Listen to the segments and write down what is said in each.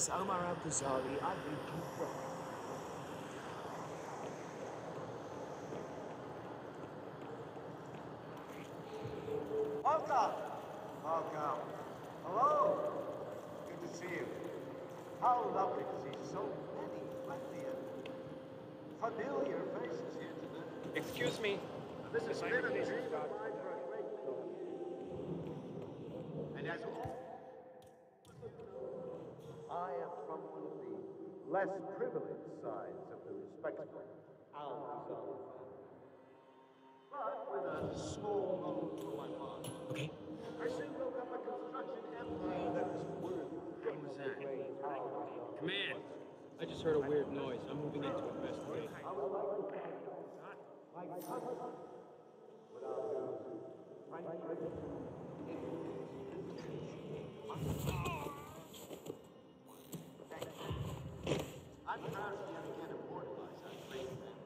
His Omar Al Ghazali, I bid you welcome. Welcome! Welcome. Hello! Good to see you. How lovely to see so many friendly and familiar faces here today. Excuse me. This has been a dream of mine for a great. And as all I am from one of the less privileged sides of the respectable family. But with a small loan for my father. Okay. I soon built up a construction empire that is worthy. What was that? Command. I just heard a weird noise. I'm moving in to investigate. I'm proud to yet again immortalize that great event.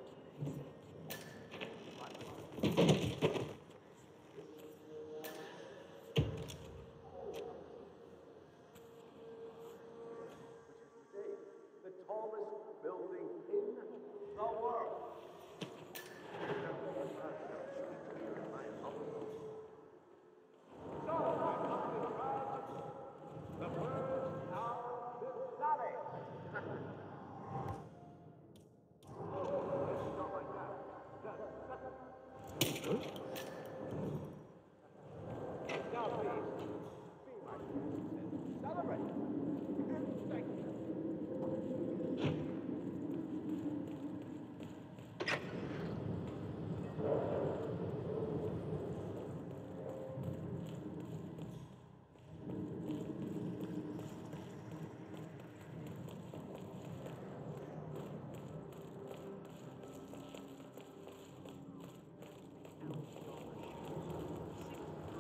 The tallest building in the world. The first Al Ghazali. Now, please, be my guest and celebrate. Thank you.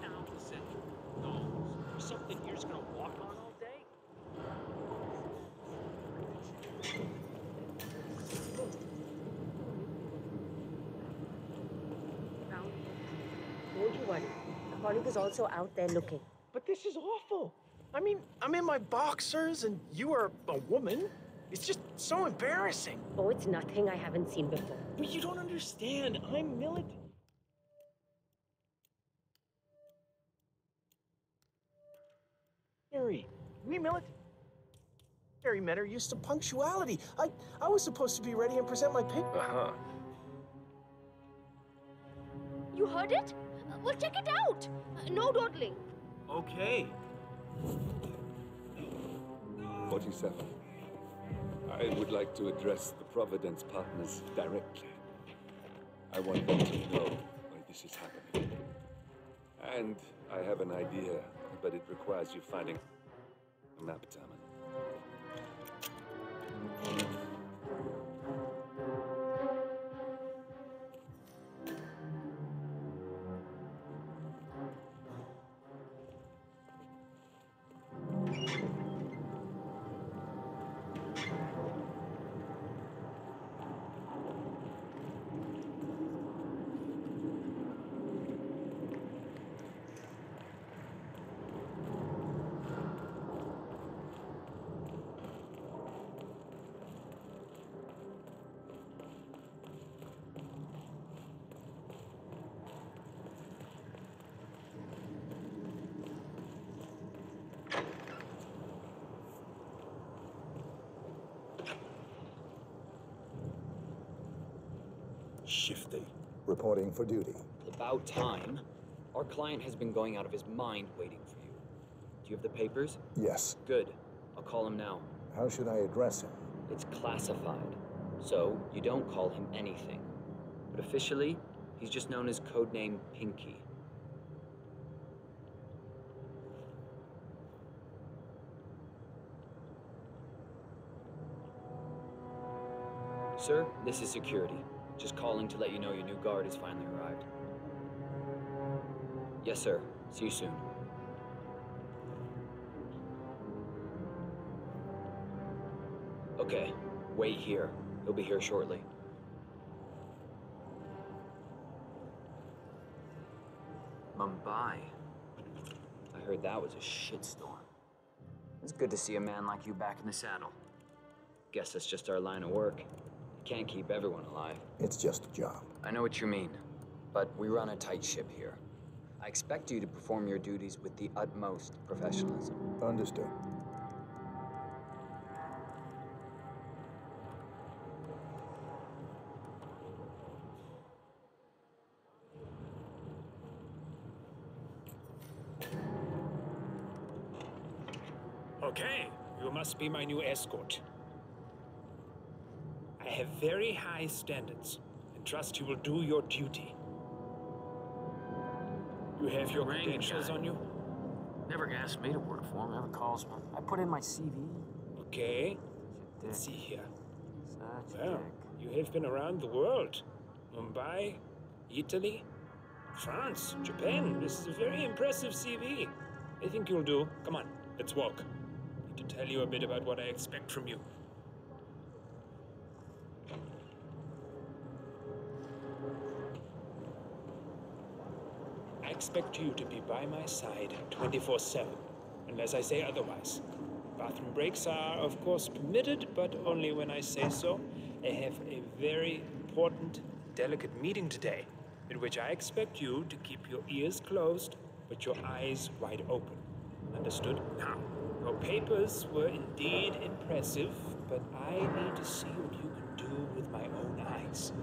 Thousand dollars for something you're just gonna walk on all day? Don't you worry. A colleague is also out there looking. But this is awful. I mean, I'm in my boxers and you are a woman. It's just so embarrassing. Oh, it's nothing I haven't seen before. But you don't understand. I'm military. Harry, we military men are used to punctuality. I, I was supposed to be ready and present my paper. Uh huh. You heard it? Well, check it out. Uh, No dawdling. Okay. 47. I would like to address the Providence partners directly. I want them to know why this is happening. And I have an idea, but it requires you finding an Shifty. Reporting for duty. About time. Our client has been going out of his mind waiting for you. Do you have the papers? Yes. Good. I'll call him now. How should I address him? It's classified. So, you don't call him anything. But officially, he's just known as codename Pinky. Sir, this is security. Just calling to let you know your new guard has finally arrived. Yes, sir. See you soon. Okay, wait here. He'll be here shortly. Mumbai. I heard that was a shitstorm. It's good to see a man like you back in the saddle. Guess that's just our line of work. Can't keep everyone alive. It's just a job. I know what you mean, but we run a tight ship here. I expect you to perform your duties with the utmost professionalism. Understood. Okay, you must be my new escort. I have very high standards and trust you will do your duty. You have your credentials on you? Never asked me to work for him, never calls me. I put in my CV. Okay. Let's see here. Such a Well, dick. you have been around the world. Mumbai, Italy, France, Japan. This is a very impressive CV. I think you'll do. Come on, let's walk. I Need to tell you a bit about what I expect from you. Expect you to be by my side 24 7, unless I say otherwise. Bathroom breaks are, of course, permitted, but only when I say so. I have a very important, delicate meeting today, in which I expect you to keep your ears closed, but your eyes wide open. Understood? Now, your papers were indeed impressive, but I need to see what you can do with my own eyes.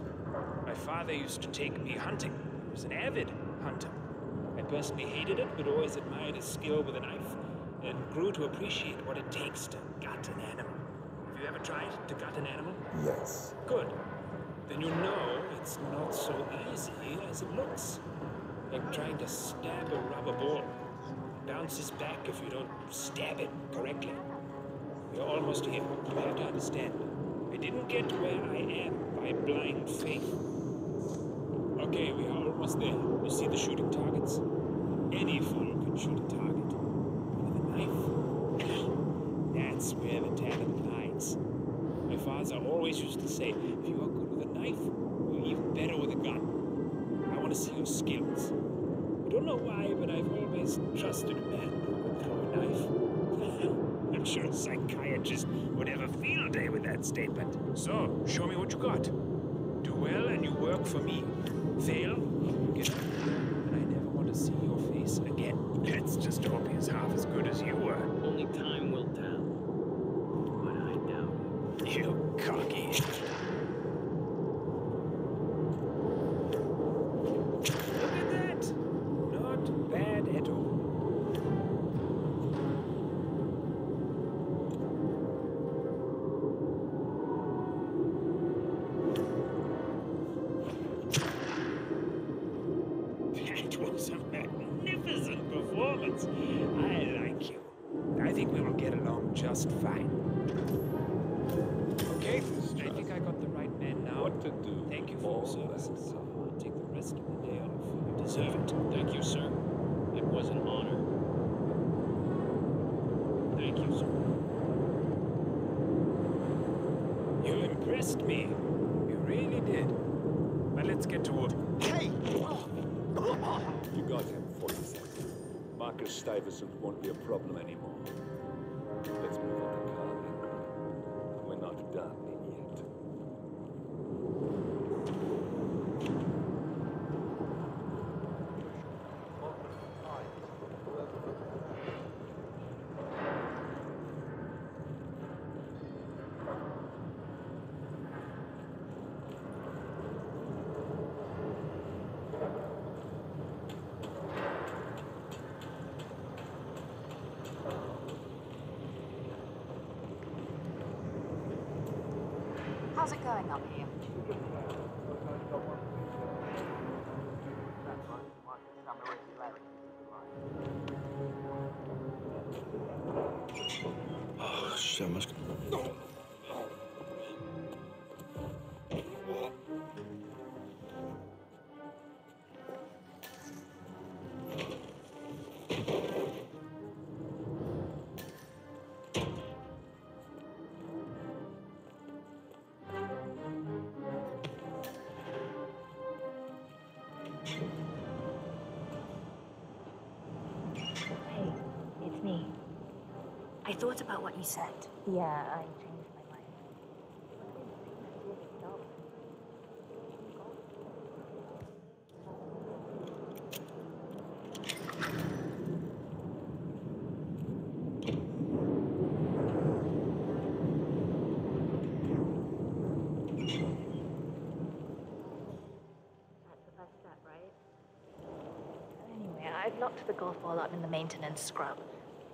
My father used to take me hunting. He was an avid hunter. Personally hated it, but always admired his skill with a knife and grew to appreciate what it takes to gut an animal. Have you ever tried to gut an animal? Yes. Good. Then you know it's not so easy as it looks. Like trying to stab a rubber ball. It bounces back if you don't stab it correctly. We're almost here. You have to understand. I didn't get where I am by blind faith. Okay, we are almost there. You see the shooting targets? Any fool can shoot a target. With a knife? That's where the talent lies. My father always used to say, if you are good with a knife, you're even better with a gun. I want to see your skills. I don't know why, but I've always trusted a man who could throw a knife. I'm sure a psychiatrist would have a field day with that statement. So, show me what you got. Do well and you work for me. Fail, you get out of here, and I never want to see your face again. Hope he's half as good as you were. Only time will tell. But I doubt it. You cocky. Look at that! Not bad at all. That was a magnificent performance. I like you. I think we will get along just fine. Okay, I think I got the right man now. What to do? Thank you for all your service. that I'll take the rest of the day off. You deserve it. Thank you, sir. It was an honor. Thank you, sir. You impressed me. You really did. But let's get to work. Hey! You got him, 47. Marcus Stuyvesant won't be a problem anymore. Let's move on thought about what you said. Yeah, I changed my mind. That's the first step, right? Anyway, I've locked the golf ball up in the maintenance scrub.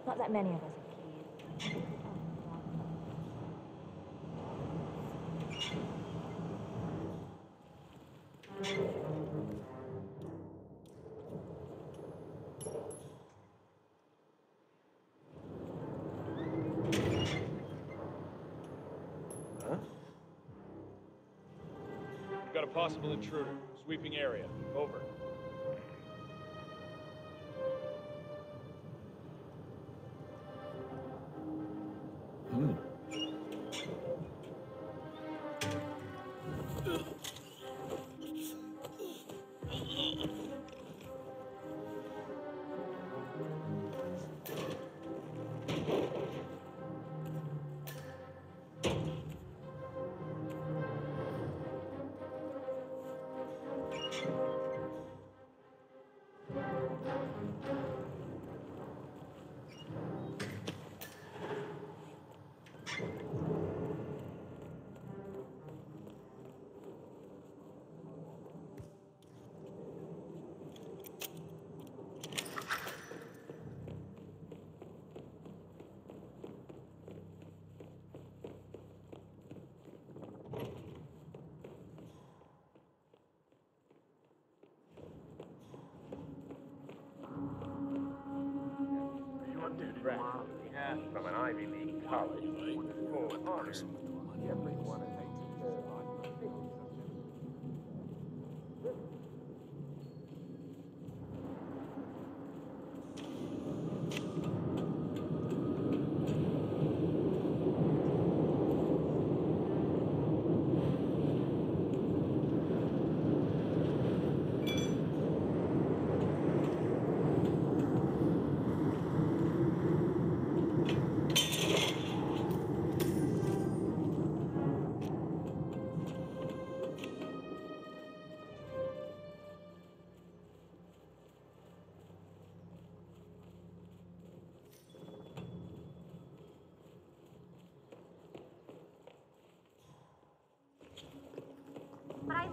Not that many of us a intruder. Sweeping area. Over. Yeah, from an Ivy League college. Full honors.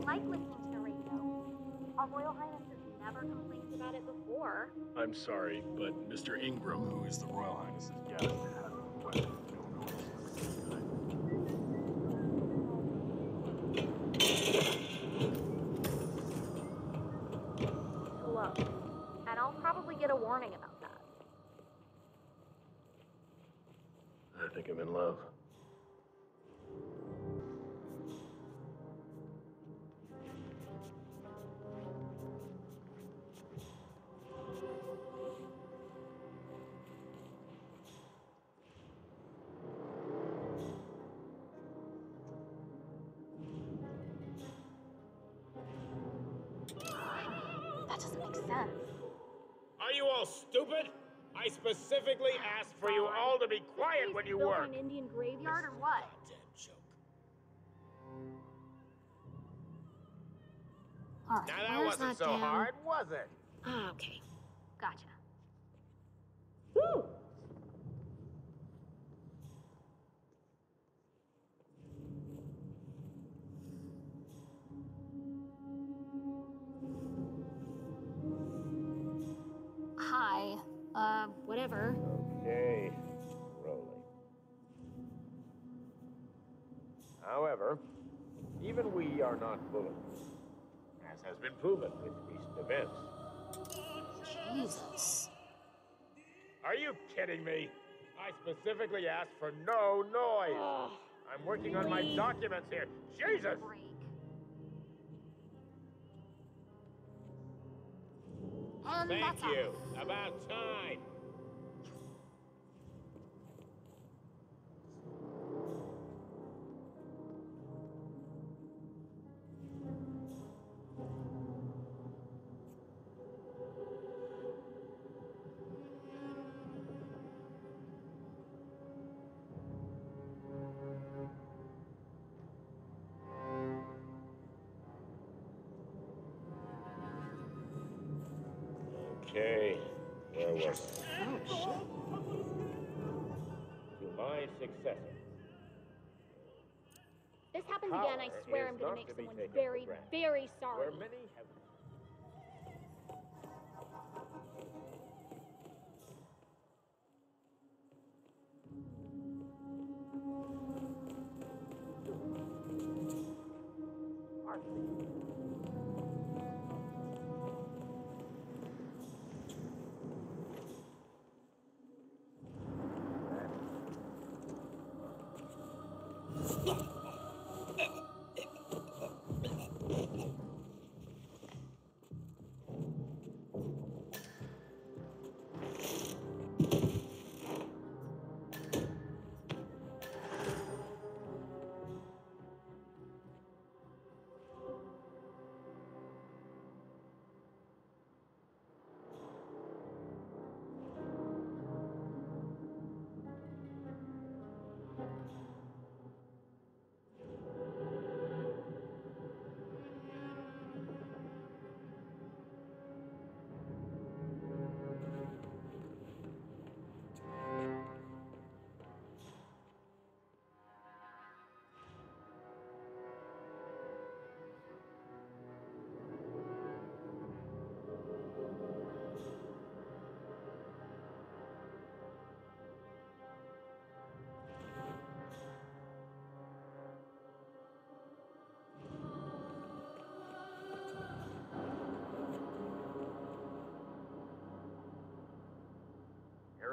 Like listening to the radio. Our Royal Highness has never complained about it before. I'm sorry, but Mr. Ingram, who is the Royal Highness's guest, has requested no. Look, and I'll probably get a warning about that. I think I'm in love. You all stupid? I specifically asked for you all to be quiet when you Built work. an Indian graveyard or what? All right, Now that wasn't so damn- hard, was it? Ah, okay. Gotcha. Hi. Uh, whatever. Okay, rolling. However, even we are not bulletproof, as has been proven with recent events. Jesus. Are you kidding me? I specifically asked for no noise. I'm working on my documents here. Jesus! Break. Thank you. About time. Was Oh. To my successor. This happens again, I swear I'm gonna make someone very, very sorry. Where many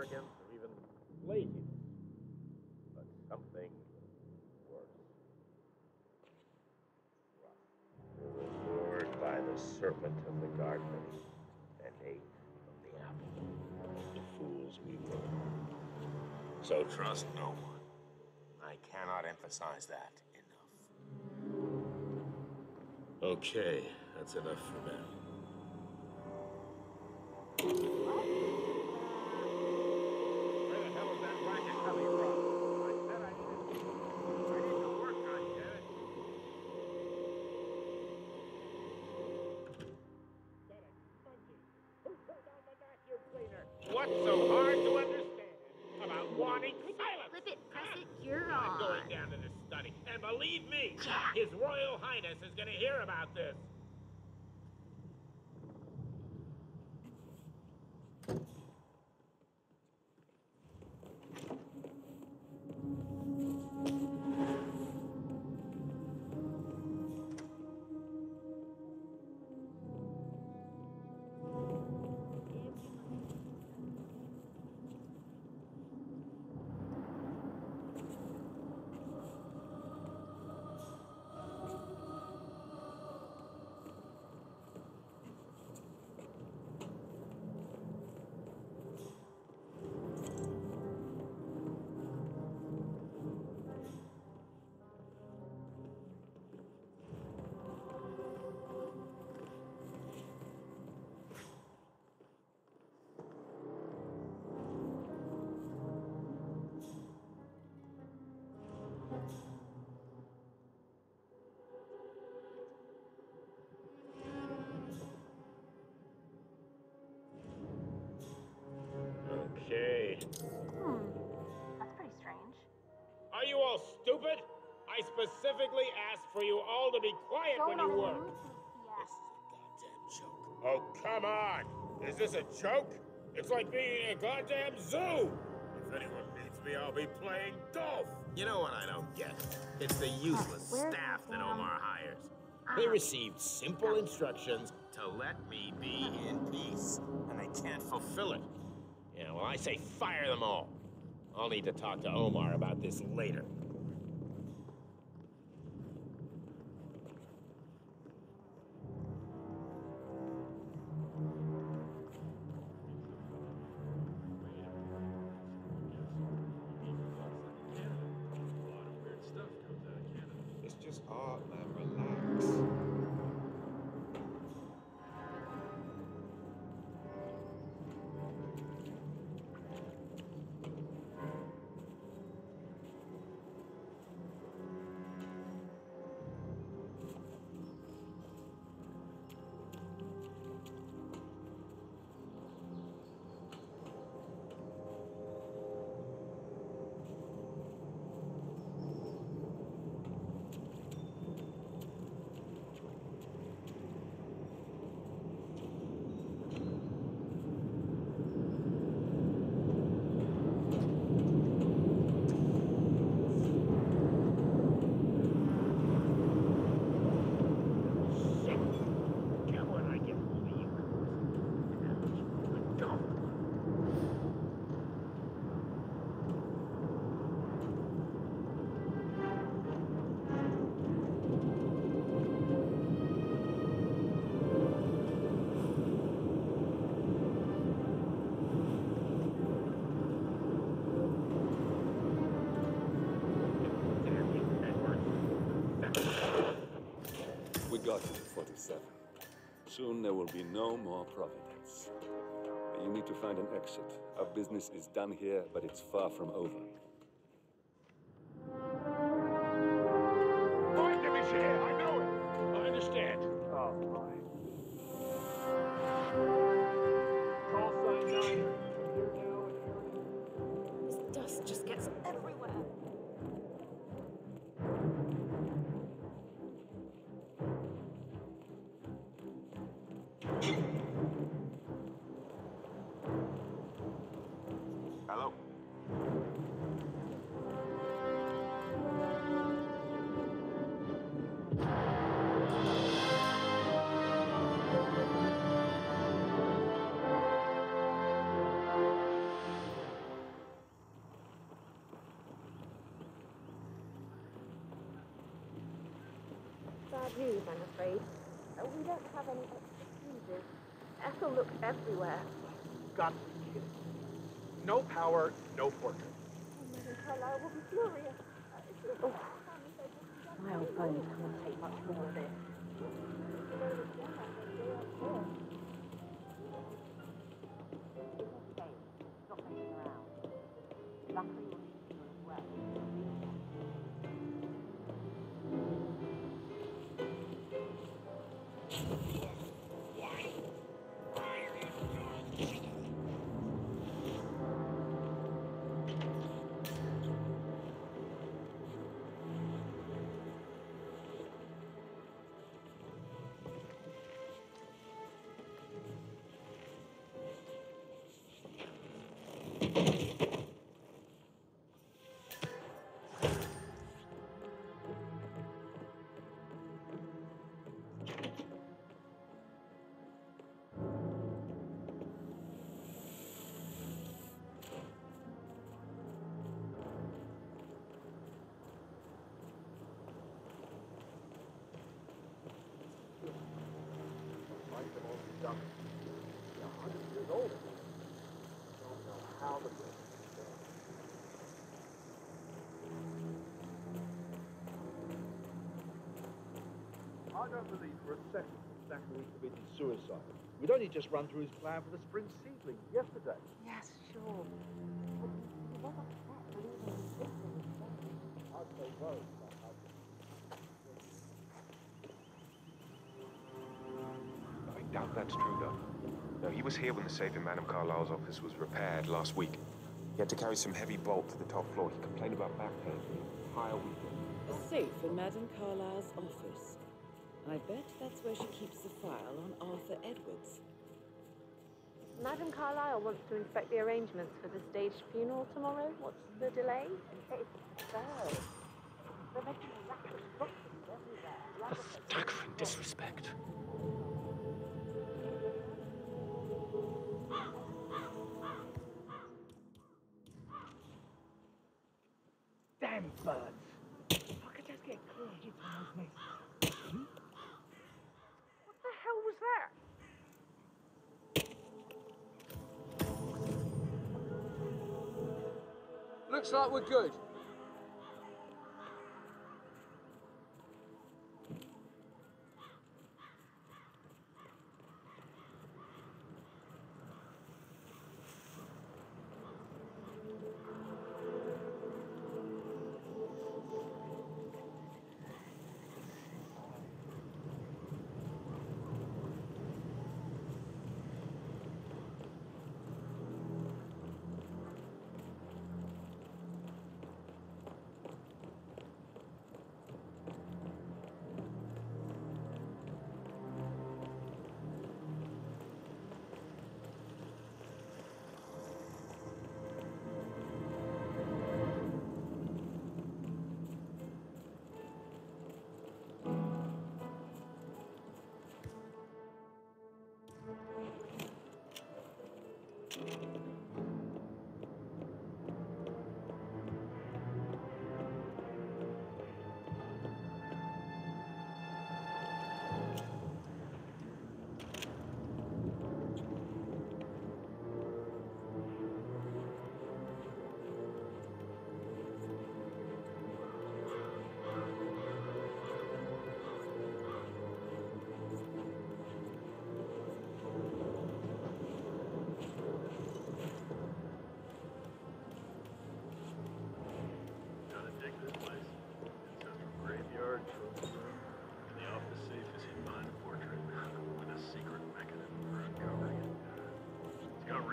arrogance or even laziness, but something worse. Lured by the serpent of the garden and ate from the apple. The fools we were. So trust no one. I cannot emphasize that enough. Okay, that's enough for now. What's so hard to understand about wanting silence? Flip it, press it, you're I'm on. going down to the study, and believe me, His Royal Highness is going to hear about this. Stupid? I specifically asked for you all to be quiet when you work. This is a goddamn joke. Oh, come on! Is this a joke? It's like being in a goddamn zoo! If anyone needs me, I'll be playing golf! You know what I don't get? It's the useless where's staff that Omar hires. They received simple instructions to let me be in peace, and they can't fulfill it. Yeah, well, I say fire them all. I'll need to talk to Omar about this later. Soon there will be no more Providence. You need to find an exit. Our business is done here, but it's far from over. Bad news, I'm afraid. Uh, we don't have any extra fuses. Ethel looked everywhere. Got to be kidding. No power, no portrait. Oh, Madam Carlisle will be furious. Uh, oh. My old phone can't take much more of this. I don't believe for a second that Zachary committed suicide. We'd only just run through his plan for the spring seedling yesterday. Yes, sure. But he was upset believing his sister was dead. I'd say worried about how I doubt that's true, though. No, he was here when the safe in Madame Carlisle's office was repaired last week. He had to carry some heavy bolt to the top floor. He complained about back pain for the entire weekend. A safe in Madame Carlisle's office. I bet that's where she keeps the file on Arthur Edwards. Madam Carlisle wants to inspect the arrangements for the staged funeral tomorrow. What's the delay? It's absurd. They're making rapid crossings everywhere. Staggering disrespect. Damn birds! Looks like we're good.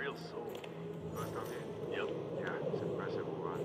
Real soul. First on in. Yep. Yeah, it's impressive, all right.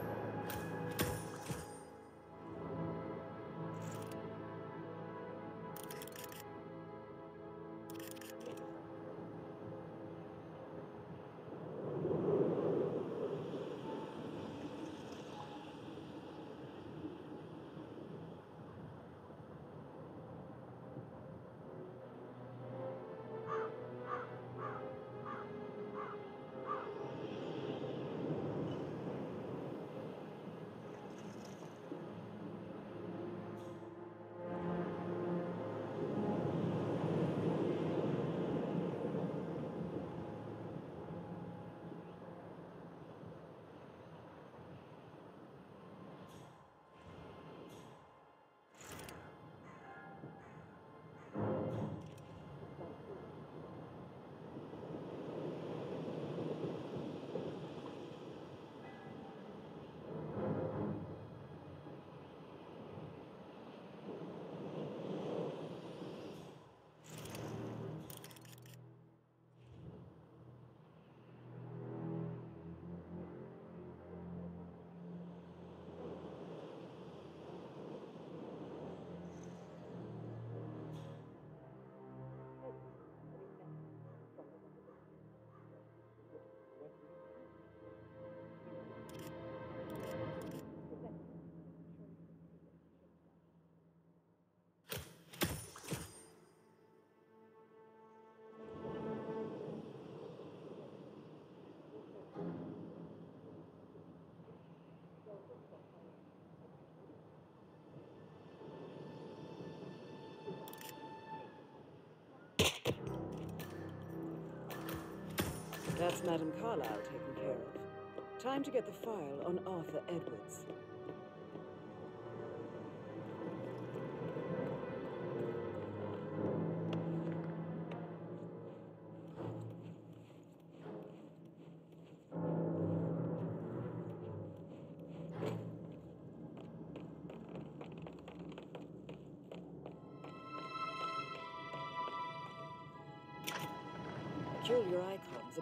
That's Madame Carlisle taken care of. Time to get the file on Arthur Edwards.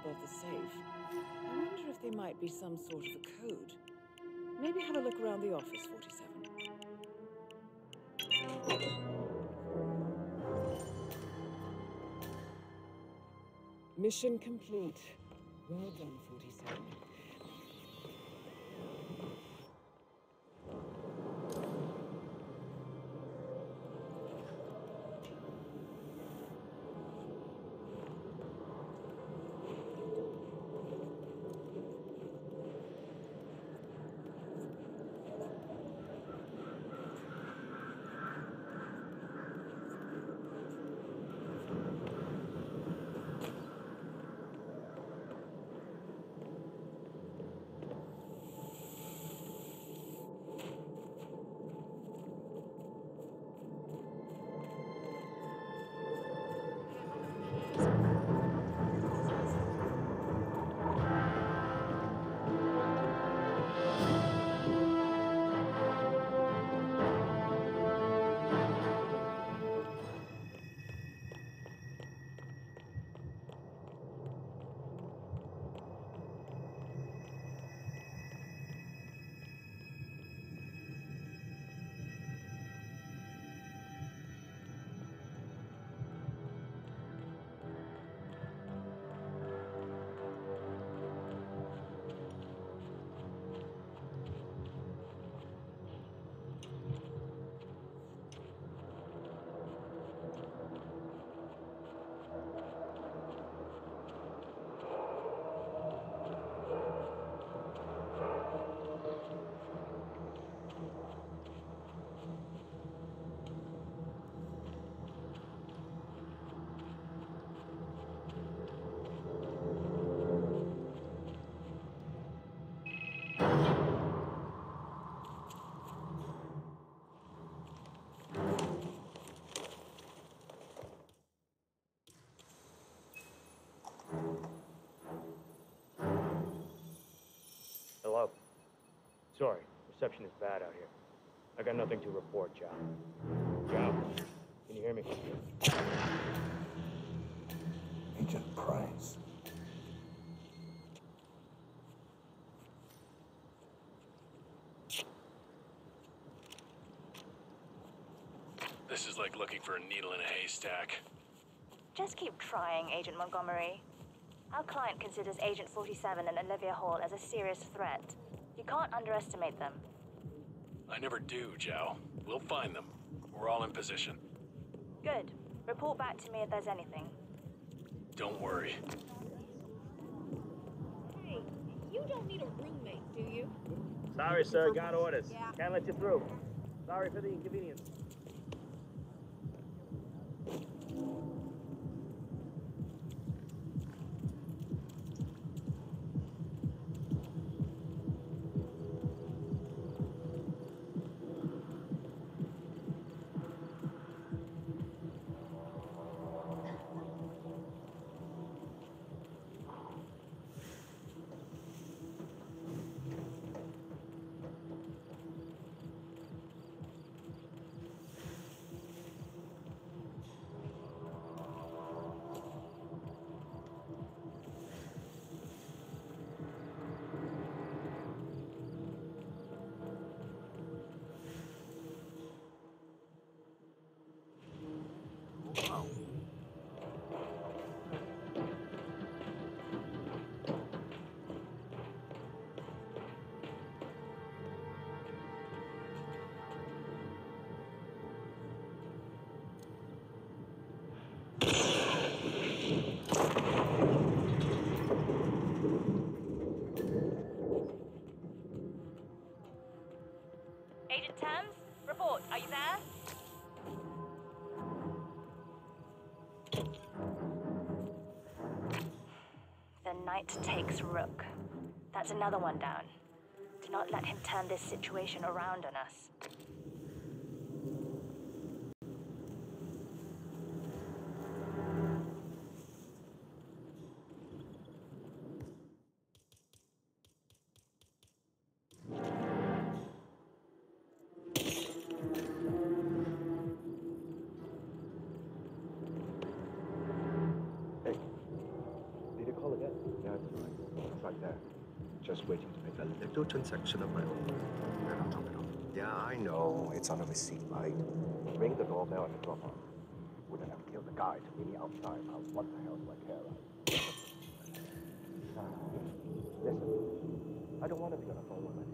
Above the safe. I wonder if there might be some sort of a code. Maybe have a look around the office, 47. Mission complete. Well done, 47. Sorry, reception is bad out here. I got nothing to report, Chow. Chow, can you hear me? Agent Price. This is like looking for a needle in a haystack. Just keep trying, Agent Montgomery. Our client considers Agent 47 and Olivia Hall as a serious threat. You can't underestimate them. I never do, Joe. We'll find them. We're all in position. Good. Report back to me if there's anything. Don't worry. Hey, you don't need a roommate, do you? Sorry, sir. Got orders. Can't let you through. Sorry for the inconvenience. Agent knight takes rook. That's another one down. Do not let him turn this situation around on us. Right there. Just waiting to make a little transaction of my own. No, no, no, no. Yeah, I know. It's on a receipt, right? Ring the doorbell and drop off. Wouldn't have killed the guy to meet me outside. Now, what the hell do I care, right? Listen, I don't want to be on the phone when I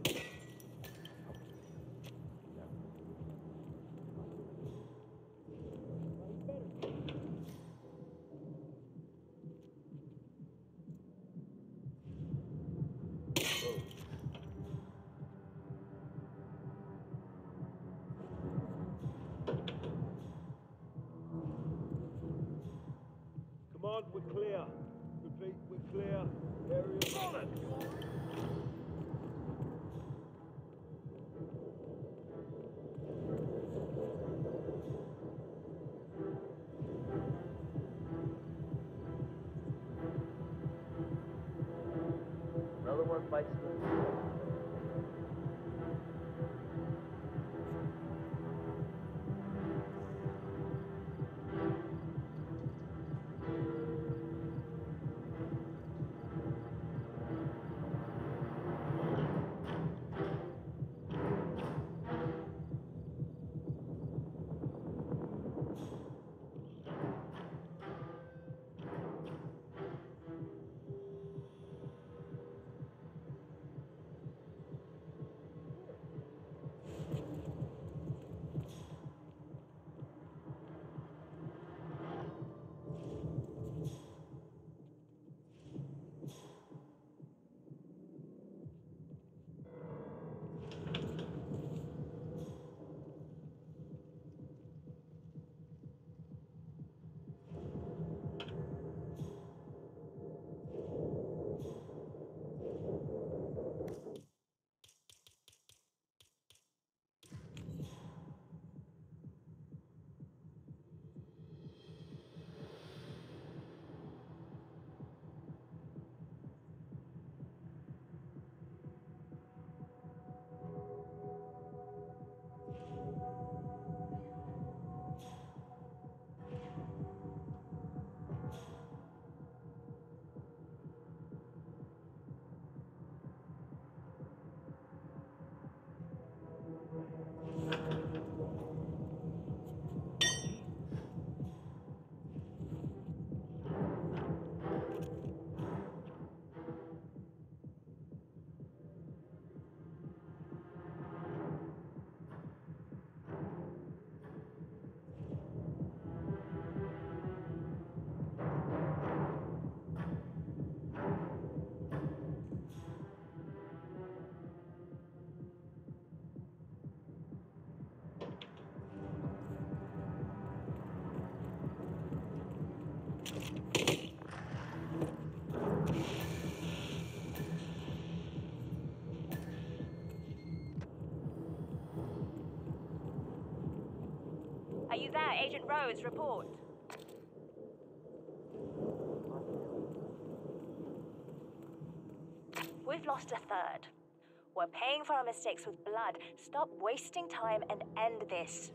Agent Rose. Report. We've lost a third. We're paying for our mistakes with blood. Stop wasting time and end this.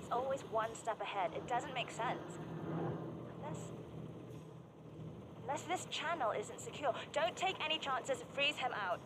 It's always one step ahead. It doesn't make sense. Unless. Unless this channel isn't secure. Don't take any chances. Freeze him out.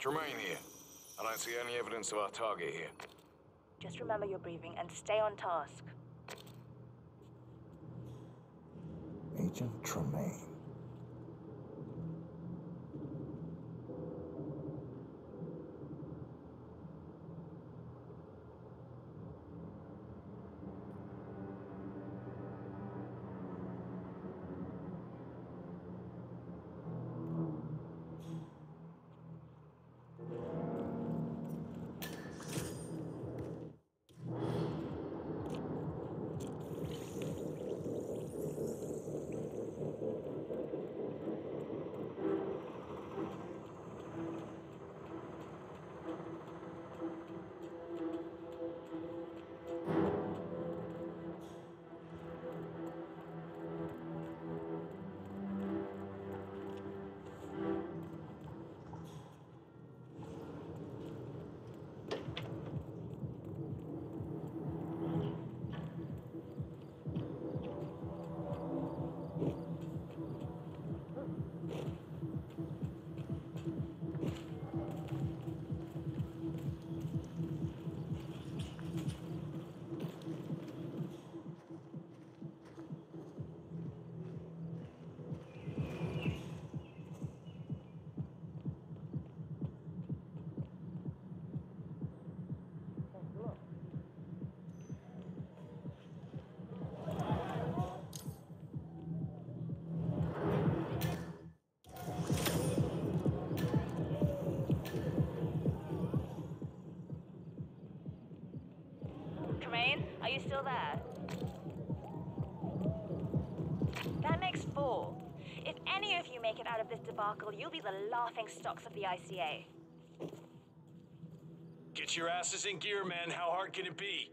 Tremaine here. I don't see any evidence of our target here. Just remember your breathing and stay on task. Agent Tremaine. Still there? That makes four. If any of you make it out of this debacle, you'll be the laughing stocks of the ICA. Get your asses in gear, man. How hard can it be?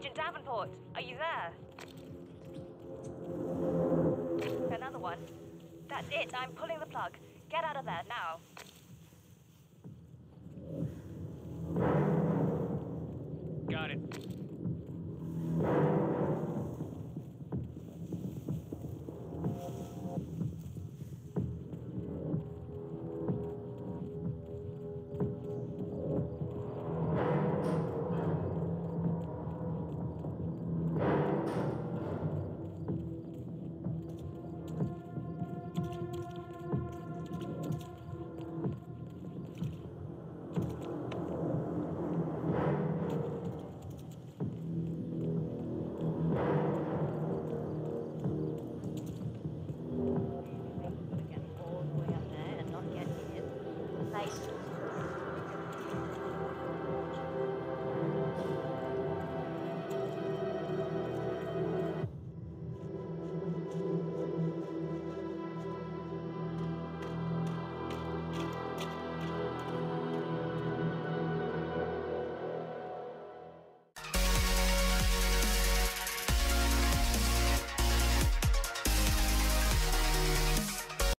Agent Davenport, are you there? Another one. That's it. I'm pulling the plug. Get out of there now.